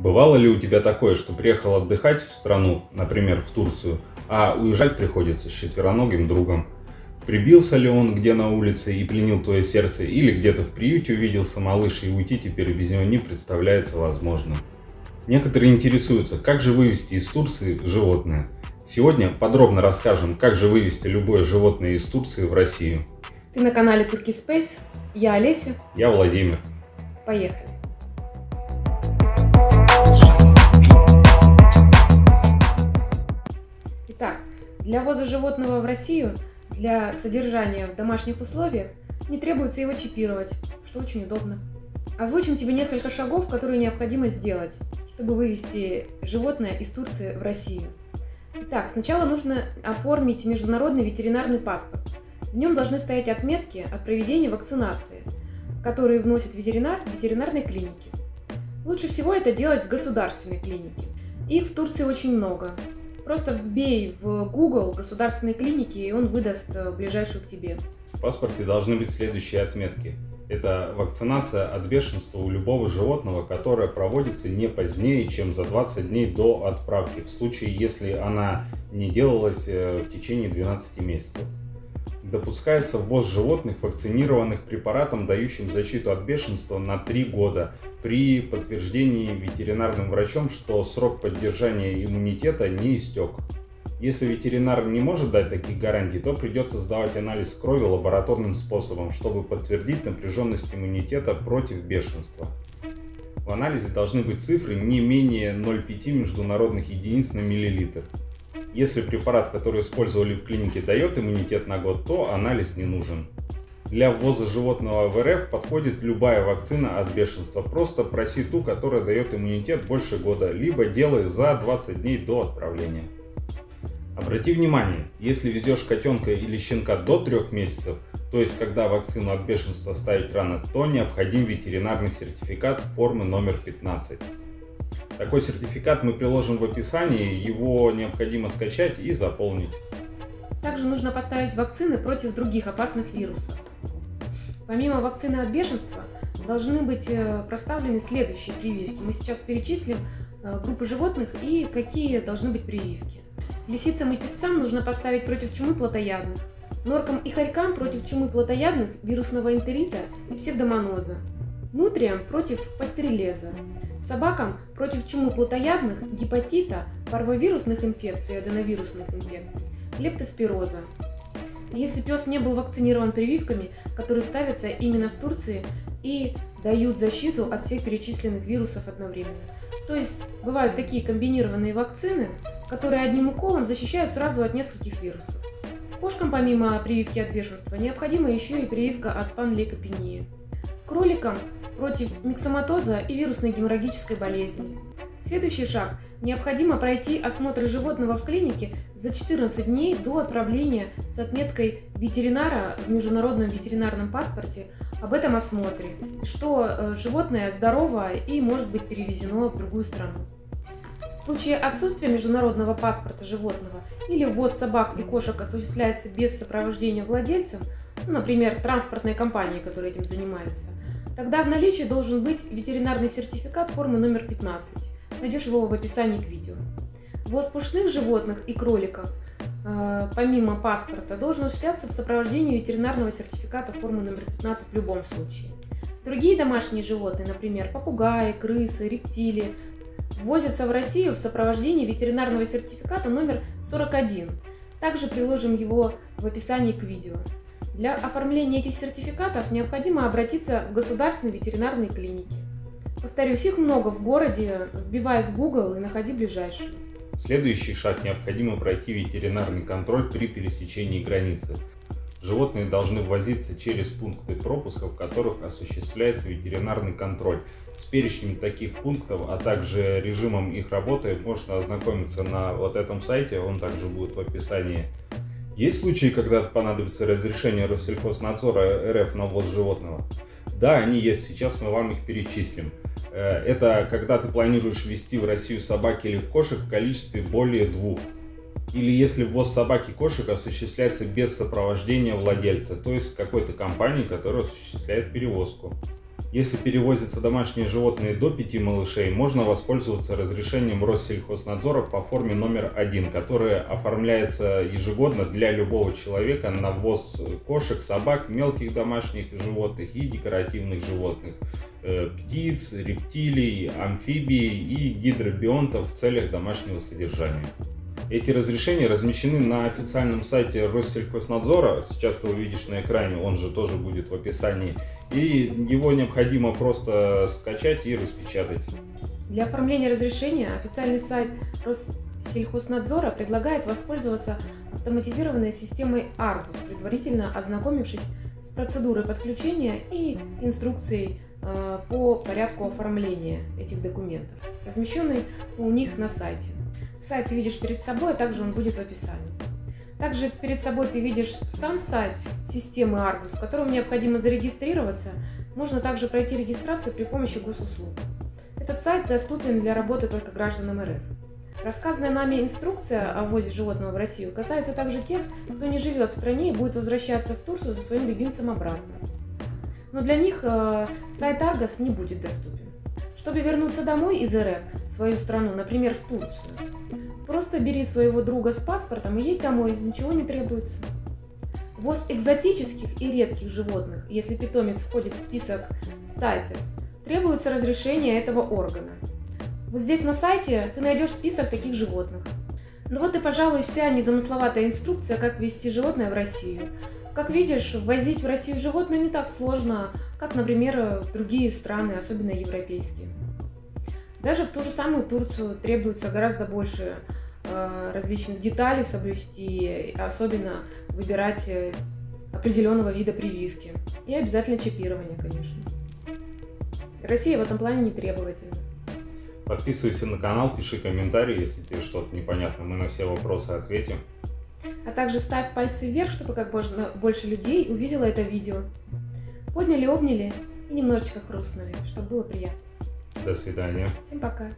Бывало ли у тебя такое, что приехал отдыхать в страну, например, в Турцию, а уезжать приходится с четвероногим другом? Прибился ли он где на улице и пленил твое сердце, или где-то в приюте увиделся малыш, и уйти теперь без него не представляется возможным? Некоторые интересуются, как же вывести из Турции животное. Сегодня подробно расскажем, как же вывести любое животное из Турции в Россию. Ты на канале Turkey Space. Я Олеся. Я Владимир. Поехали. Для ввоза животного в Россию для содержания в домашних условиях не требуется его чипировать, что очень удобно. Озвучим тебе несколько шагов, которые необходимо сделать, чтобы вывести животное из Турции в Россию. Итак, сначала нужно оформить международный ветеринарный паспорт. В нем должны стоять отметки от проведения вакцинации, которые вносит ветеринар в ветеринарной клинике. Лучше всего это делать в государственной клинике. Их в Турции очень много. Просто вбей в Google государственные клиники, и он выдаст э, ближайшую к тебе. В паспорте должны быть следующие отметки. Это вакцинация от бешенства у любого животного, которая проводится не позднее, чем за 20 дней до отправки, в случае, если она не делалась э, в течение 12 месяцев. Допускается ввоз животных, вакцинированных препаратом, дающим защиту от бешенства на 3 года, при подтверждении ветеринарным врачом, что срок поддержания иммунитета не истек. Если ветеринар не может дать таких гарантий, то придется сдавать анализ крови лабораторным способом, чтобы подтвердить напряженность иммунитета против бешенства. В анализе должны быть цифры не менее 0,5 международных единиц на миллилитр. Если препарат, который использовали в клинике, дает иммунитет на год, то анализ не нужен. Для ввоза животного в РФ подходит любая вакцина от бешенства. Просто проси ту, которая дает иммунитет больше года, либо делай за 20 дней до отправления. Обрати внимание, если везешь котенка или щенка до 3 месяцев, то есть когда вакцину от бешенства ставить рано, то необходим ветеринарный сертификат формы номер 15. Такой сертификат мы приложим в описании, его необходимо скачать и заполнить. Также нужно поставить вакцины против других опасных вирусов. Помимо вакцины от бешенства, должны быть э, проставлены следующие прививки. Мы сейчас перечислим э, группы животных и какие должны быть прививки. Лисицам и песцам нужно поставить против чумы плотоядных, норкам и хорькам против чумы плотоядных, вирусного энтерита и псевдомоноза, нутриям против пастерелеза, собакам против чумы плотоядных, гепатита, парвовирусных инфекций, аденовирусных инфекций, лептоспироза, если пес не был вакцинирован прививками, которые ставятся именно в Турции и дают защиту от всех перечисленных вирусов одновременно. То есть бывают такие комбинированные вакцины, которые одним уколом защищают сразу от нескольких вирусов. Кошкам помимо прививки от бешенства необходима еще и прививка от панлейкопении. Кроликам против миксоматоза и вирусной геморрагической болезни. Следующий шаг. Необходимо пройти осмотр животного в клинике за 14 дней до отправления с отметкой ветеринара в международном ветеринарном паспорте об этом осмотре, что э, животное здорово и может быть перевезено в другую страну. В случае отсутствия международного паспорта животного или ввоз собак и кошек осуществляется без сопровождения владельцем, ну, например, транспортной компании, которая этим занимается, тогда в наличии должен быть ветеринарный сертификат формы номер 15 найдешь его в описании к видео. Ввоз пушных животных и кроликов, э, помимо паспорта, должен осуществляться в сопровождении ветеринарного сертификата формы номер 15 в любом случае. Другие домашние животные, например, попугаи, крысы, рептилии, ввозятся в Россию в сопровождении ветеринарного сертификата номер 41. Также приложим его в описании к видео. Для оформления этих сертификатов необходимо обратиться в государственные ветеринарные клиники. Повторюсь, их много в городе. Вбивай в Google и находи ближайшую. Следующий шаг необходимо пройти ветеринарный контроль при пересечении границы. Животные должны ввозиться через пункты пропуска, в которых осуществляется ветеринарный контроль. С перечнем таких пунктов, а также режимом их работы можно ознакомиться на вот этом сайте, он также будет в описании. Есть случаи, когда понадобится разрешение Россельхознадзора РФ на ввоз животного? Да, они есть, сейчас мы вам их перечислим. Э, это когда ты планируешь ввести в Россию собак или кошек в количестве более двух. Или если ввоз собак и кошек осуществляется без сопровождения владельца, то есть какой-то компании, которая осуществляет перевозку. Если перевозятся домашние животные до 5 малышей, можно воспользоваться разрешением Россельхознадзора по форме номер один, которое оформляется ежегодно для любого человека на ввоз кошек, собак, мелких домашних животных и декоративных животных, э, птиц, рептилий, амфибий и гидробионтов в целях домашнего содержания. Эти разрешения размещены на официальном сайте Россельхознадзора. Сейчас ты увидишь на экране, он же тоже будет в описании. И его необходимо просто скачать и распечатать. Для оформления разрешения официальный сайт Россельхознадзора предлагает воспользоваться автоматизированной системой Argus, предварительно ознакомившись с процедурой подключения и инструкцией э, по порядку оформления этих документов, размещенной у них на сайте. Сайт ты видишь перед собой, а также он будет в описании. Также перед собой ты видишь сам сайт системы Argus, в котором необходимо зарегистрироваться. Можно также пройти регистрацию при помощи госуслуг. Этот сайт доступен для работы только гражданам РФ. Рассказанная нами инструкция о ввозе животного в Россию касается также тех, кто не живет в стране и будет возвращаться в Турцию за своим любимцем обратно. Но для них э, сайт Argos не будет доступен. Чтобы вернуться домой из РФ, в свою страну, например, в Турцию, просто бери своего друга с паспортом и едь домой, ничего не требуется. Ввоз экзотических и редких животных, если питомец входит в список CITES, требуется разрешение этого органа. Вот здесь на сайте ты найдешь список таких животных. Ну вот и, пожалуй, вся незамысловатая инструкция, как ввести животное в Россию. Как видишь, возить в Россию животное не так сложно, как, например, в другие страны, особенно европейские. Даже в ту же самую Турцию требуется гораздо больше э, различных деталей соблюсти, особенно выбирать э, определенного вида прививки. И обязательно чипирование, конечно. Россия в этом плане не требовательна. Подписывайся на канал, пиши комментарии, если тебе что-то непонятно. Мы на все вопросы ответим. А также ставь пальцы вверх, чтобы как можно больше людей увидело это видео. Подняли, обняли и немножечко хрустнули, чтобы было приятно. До свидания. Всем пока.